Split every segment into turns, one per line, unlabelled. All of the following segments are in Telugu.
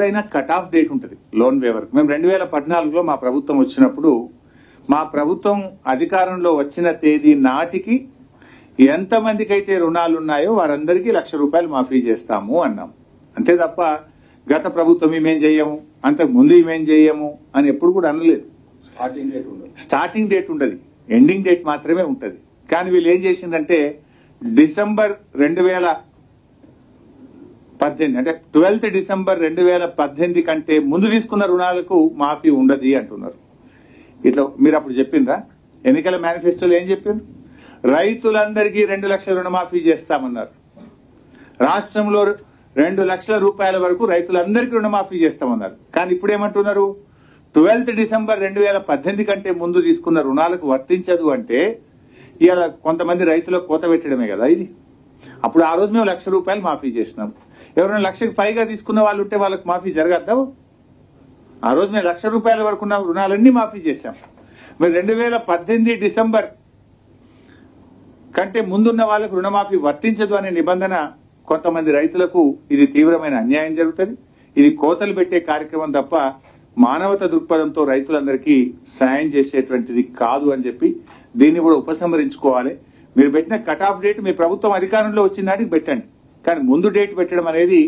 ఎప్పుడైనా కట్ ఆఫ్ డేట్ ఉంటుంది లోన్ వేవర్ మేము రెండు వేల పద్నాలుగులో మా ప్రభుత్వం వచ్చినప్పుడు మా ప్రభుత్వం అధికారంలో వచ్చిన తేదీ నాటికి ఎంతమందికి అయితే రుణాలు ఉన్నాయో వారందరికీ లక్ష రూపాయలు మాఫీ చేస్తాము అన్నాం. అంతే తప్ప గత ప్రభుత్వం ఇమేం చెయ్యము అంతకు ముందు ఇమేం చెయ్యము అని ఎప్పుడు కూడా అనలేదు.
స్టార్టింగ్ రేట్ ఉండదు.
స్టార్టింగ్ డేట్ ఉండదు. ఎండింగ్ డేట్ మాత్రమే ఉంటది. కానీ వీళ్ళు ఏం చేసిందంటే డిసెంబర్ రెండు వేల పద్దెనిమిది అంటే ట్వెల్త్ డిసెంబర్ రెండు వేల పద్దెనిమిది కంటే ముందు తీసుకున్న రుణాలకు మాఫీ ఉండదు అంటున్నారు. ఇట్లా మీరు అప్పుడు చెప్పిండ్రా? ఎన్నికల మేనిఫెస్టోలో ఏం చెప్పిండ్రు? రైతులందరికీ రెండు లక్షల రుణమాఫీ చేస్తామన్నారు. రాష్ట్రంలో రెండు లక్షల రూపాయల వరకు రైతులందరికీ రుణమాఫీ చేస్తామన్నారు. కానీ ఇప్పుడు ఏమంటున్నారు ట్వెల్త్ డిసెంబర్ రెండు వేల పద్దెనిమిది కంటే ముందు తీసుకున్న రుణాలకు వర్తించదు అంటే ఇలా కొంతమంది రైతులకు కోత పెట్టడమే కదా ఇది. అప్పుడు ఆ రోజు మేము లక్ష రూపాయలు మాఫీ చేసినాం. ఎవరైనా లక్షకు పైగా తీసుకున్న వాళ్ళు ఉంటే వాళ్ళకి మాఫీ జరగద్దా? ఆ రోజు మేము లక్ష రూపాయల వరకు ఉన్న రుణాలన్నీ మాఫీ చేశాం. మరి రెండు వేల పద్దెనిమిది డిసెంబర్ కంటే ముందున్న వాళ్ళకు రుణమాఫీ వర్తించదు అనే నిబంధన కొంతమంది రైతులకు ఇది తీవ్రమైన అన్యాయం జరుగుతుంది. ఇది కోతలు పెట్టే కార్యక్రమం తప్ప మానవత దృక్పథంతో రైతులందరికీ సాయం చేసేటువంటిది కాదు అని చెప్పి దీన్ని కూడా ఉపసంహరించుకోవాలి. మీరు పెట్టిన కట్ ఆఫ్ డేట్ మీ ప్రభుత్వం అధికారంలో వచ్చిన నాటికి పెట్టండి. కానీ ముందు డేట్ పెట్టడం అనేది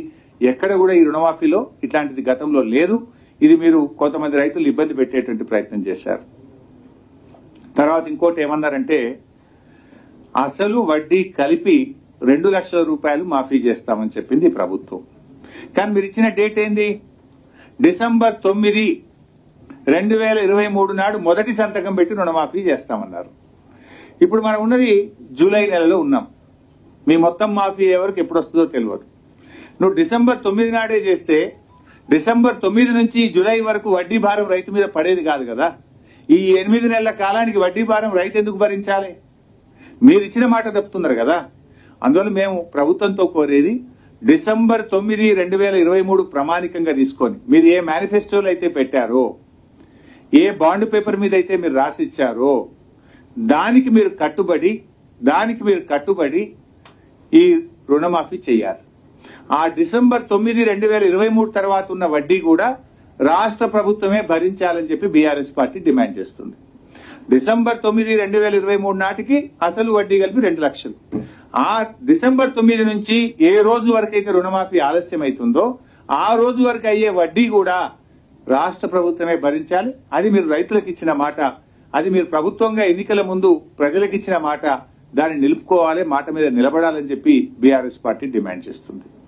ఎక్కడ కూడా ఈ రుణమాఫీలో ఇట్లాంటిది గతంలో లేదు. ఇది మీరు కొంతమంది రైతులు ఇబ్బంది పెట్టేటువంటి ప్రయత్నం చేశారు. తర్వాత ఇంకోటి ఏమన్నారంటే అసలు వడ్డీ కలిపి రెండు లక్షల రూపాయలు మాఫీ చేస్తామని చెప్పింది ప్రభుత్వం. కానీ మీరు ఇచ్చిన డేట్ ఏంది? డిసెంబర్ తొమ్మిది రెండు వేల ఇరవై మూడు నాడు మొదటి సంతకం పెట్టి రుణమాఫీ చేస్తామన్నారు. ఇప్పుడు మనం ఉన్నది జూలై నెలలో ఉన్నాం. మీ మొత్తం మాఫీ ఎవరికి ఎప్పుడు వస్తుందో తెలియదు. నువ్వు డిసెంబర్ తొమ్మిది నాడే చేస్తే డిసెంబర్ తొమ్మిది నుంచి జూలై వరకు వడ్డీ భారం రైతు మీద పడేది కాదు కదా? ఈ ఎనిమిది నెలల కాలానికి వడ్డీ భారం రైతు ఎందుకు భరించాలి? మీరు ఇచ్చిన మాట తప్పుతున్నారు కదా? అందువల్ల మేము ప్రభుత్వంతో కోరేది డిసెంబర్ తొమ్మిది రెండు వేల ఇరవై మూడు ప్రామాణికంగా తీసుకొని మీరు ఏ మేనిఫెస్టోలు అయితే పెట్టారో ఏ బాండ్ పేపర్ మీద అయితే మీరు రాసిచ్చారో దానికి మీరు కట్టుబడి దానికి మీరు కట్టుబడి ఈ రుణమాఫీ చేయాలి. ఆ డిసెంబర్ తొమ్మిది రెండు వేల ఇరవై మూడు తర్వాత ఉన్న వడ్డీ కూడా రాష్ట్ర ప్రభుత్వమే భరించాలని చెప్పి బీఆర్ఎస్ పార్టీ డిమాండ్ చేస్తుంది. డిసెంబర్ తొమ్మిది రెండు వేల ఇరవై మూడు నాటికి అసలు వడ్డీ కలిపి రెండు లక్షలు. ఆ డిసెంబర్ తొమ్మిది నుంచి ఏ రోజు వరకు అయితే రుణమాఫీ ఆలస్యం అవుతుందో ఆ రోజు వరకు అయ్యే వడ్డీ కూడా రాష్ట్ర ప్రభుత్వమే భరించాలి. అది మీరు రైతులకు ఇచ్చిన మాట అది మీరు ప్రభుత్వంగా ఎన్నికల ముందు ప్రజలకు ఇచ్చిన మాట దాన్ని నిలుపుకోవాలి మాట మీద నిలబడాలని చెప్పి బీఆర్ఎస్ పార్టీ డిమాండ్ చేస్తుంది.